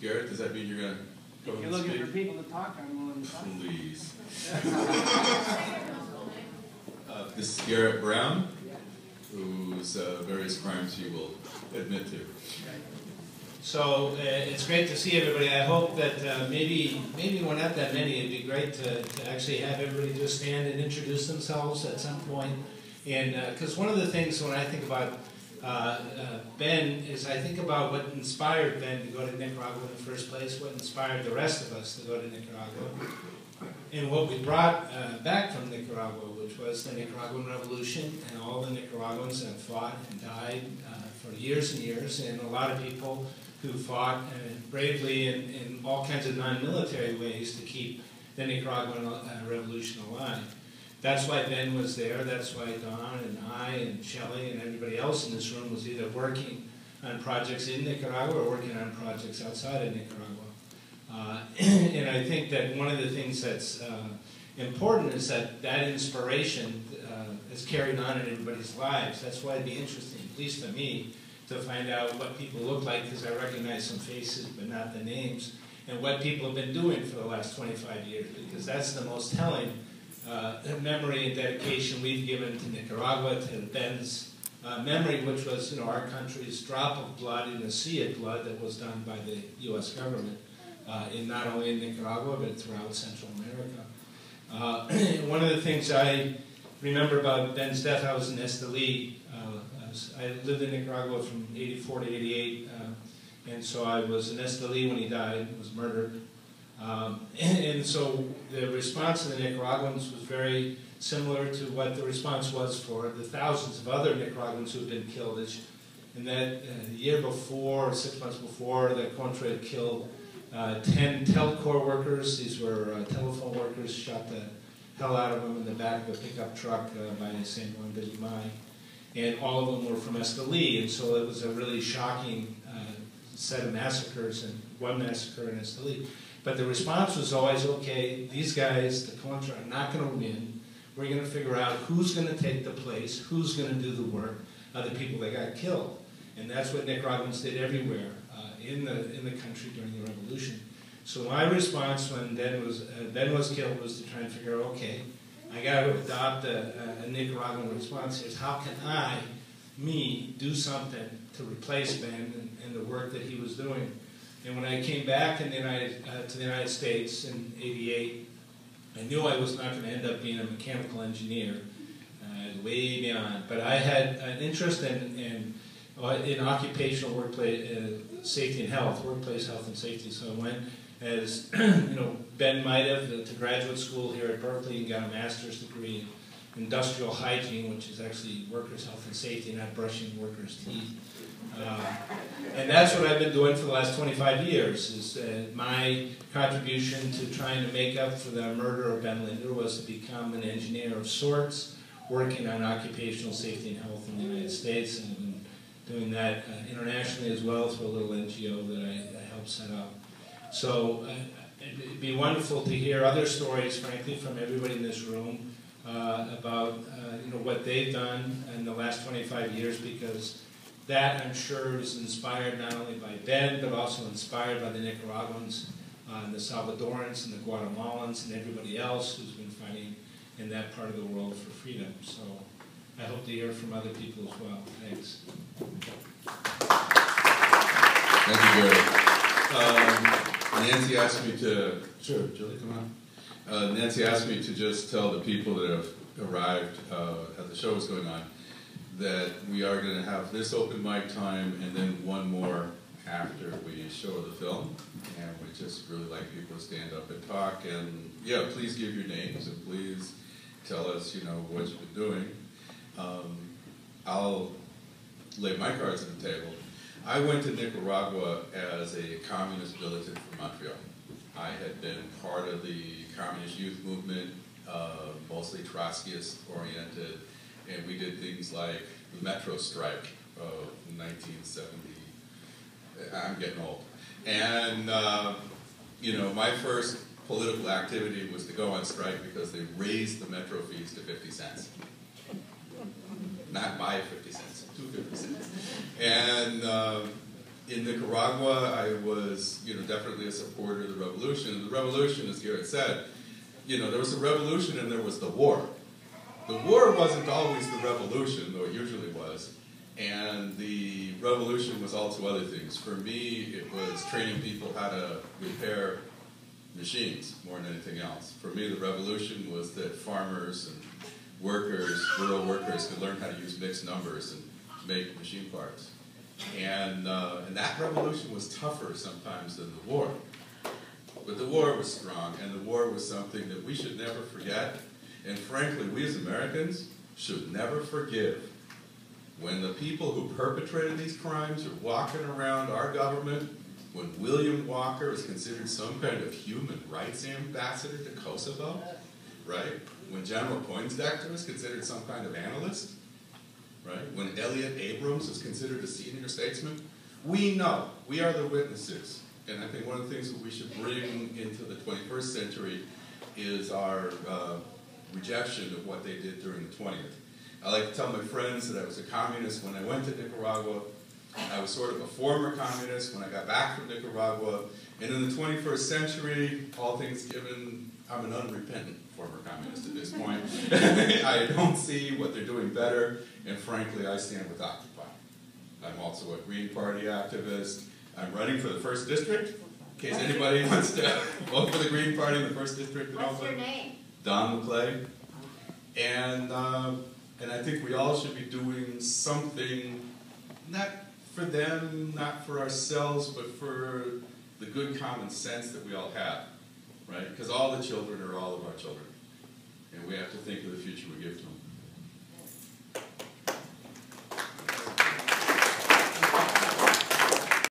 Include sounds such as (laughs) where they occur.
Garrett, does that mean you're gonna go If you're and looking speak? for people to talk, I'm willing to talk. Please. (laughs) Uh, This is Garrett Brown, whose uh, various crimes he will admit to. So uh, it's great to see everybody. I hope that uh, maybe maybe we're not that many. It'd be great to, to actually have everybody just stand and introduce themselves at some point. And because one of the things when I think about uh, uh, Ben is I think about what inspired Ben to go to Nicaragua in the first place, what inspired the rest of us to go to Nicaragua, and what we brought uh, back from Nicaragua, which was the Nicaraguan Revolution, and all the Nicaraguans that fought and died uh, for years and years, and a lot of people who fought bravely in, in all kinds of non-military ways to keep the Nicaraguan revolution. That's why Ben was there. That's why Don and I and Shelley and everybody else in this room was either working on projects in Nicaragua or working on projects outside of Nicaragua. Uh, (clears throat) and I think that one of the things that's uh, important is that that inspiration uh, is carried on in everybody's lives. That's why it'd be interesting, at least to me, to find out what people look like because I recognize some faces but not the names, and what people have been doing for the last 25 years because that's the most telling uh, memory and dedication we've given to Nicaragua, to Ben's uh, memory, which was you know our country's drop of blood in a sea of blood that was done by the U.S. government uh, in not only in Nicaragua but throughout Central America. Uh, (clears throat) one of the things I remember about Ben's death, I was in Esteli. Uh, I, was, I lived in Nicaragua from 84 to 88, uh, and so I was in Esteli when he died, was murdered. Um, and, (laughs) and so the response of the Nicaraguans was very similar to what the response was for the thousands of other Nicaraguans who had been killed. And that uh, year before, six months before, the Contra had killed uh, 10 Telcor workers. These were uh, telephone workers, shot the hell out of them in the back of a pickup truck uh, by San Juan de Limay. And all of them were from Esteli, and so it was a really shocking uh, set of massacres, and one massacre in Esteli. But the response was always, okay, these guys, the Contra, are not going to win. We're going to figure out who's going to take the place, who's going to do the work of the people that got killed. And that's what Nicaraguans did everywhere uh, in, the, in the country during the revolution. So my response when Ben was, uh, ben was killed was to try and figure out, okay, I got to adopt a, a Nicaraguan response. Is how can I, me, do something to replace Ben and, and the work that he was doing? And when I came back in the United, uh, to the United States in '88, I knew I was not going to end up being a mechanical engineer, uh, way beyond. But I had an interest in in, uh, in occupational workplace uh, safety and health, workplace health and safety. So I went as (clears throat) you know Ben might have to graduate school here at Berkeley and got a master's degree in industrial hygiene, which is actually workers' health and safety, not brushing workers' teeth. Uh, and that's what I've been doing for the last 25 years. Is uh, my contribution to trying to make up for the murder of Ben Linder was to become an engineer of sorts, working on occupational safety and health in the United States, and doing that uh, internationally as well through a little NGO that I, I helped set up. So uh, it'd be wonderful to hear other stories, frankly, from everybody in this room uh, about uh, you know what they've done in the last 25 years, because that I'm sure is inspired not only by Ben, but also inspired by the Nicaraguans, uh, and the Salvadorans, and the Guatemalans, and everybody else who's been fighting in that part of the world for freedom. So I hope to hear from other people as well. Thanks. Thank you, Gary. Um, Nancy asked me to, sure, Julie, come on. Uh, Nancy asked me to just tell the people that have arrived uh, as the show is going on that we are going to have this open mic time and then one more after we show the film. And we just really like people to stand up and talk. And yeah, please give your names and please tell us, you know, what you've been doing. Um, I'll lay my cards on the table. I went to Nicaragua as a communist militant from Montreal. I had been part of the communist youth movement, uh, mostly Trotskyist oriented, and we did things like metro strike of 1970. I'm getting old. And, uh, you know, my first political activity was to go on strike because they raised the metro fees to 50 cents. Not by 50 cents, to 50 cents. And, uh, in Nicaragua, I was, you know, definitely a supporter of the revolution. And the revolution, as Garrett said, you know, there was a revolution and there was the war. The war wasn't always the revolution, though it usually was. And the revolution was also other things. For me, it was training people how to repair machines more than anything else. For me, the revolution was that farmers and workers, rural workers, could learn how to use mixed numbers and make machine parts. And, uh, and that revolution was tougher sometimes than the war. But the war was strong, and the war was something that we should never forget. And frankly, we as Americans should never forgive when the people who perpetrated these crimes are walking around our government, when William Walker is considered some kind of human rights ambassador to Kosovo, right? When General Poindexter is considered some kind of analyst, right? When Elliott Abrams is considered a senior statesman, we know, we are the witnesses. And I think one of the things that we should bring into the 21st century is our uh, rejection of what they did during the 20th. I like to tell my friends that I was a communist when I went to Nicaragua. I was sort of a former communist when I got back from Nicaragua. And in the 21st century, all things given, I'm an unrepentant former communist at this point. (laughs) I don't see what they're doing better, and frankly, I stand with Occupy. I'm also a Green Party activist. I'm running for the first district, in case anybody wants to (laughs) vote for the Green Party in the first district What's your name? Don MacLeay. And, uh, and I think we all should be doing something, not for them, not for ourselves, but for the good common sense that we all have, right? Because all the children are all of our children. And we have to think of the future we give to them.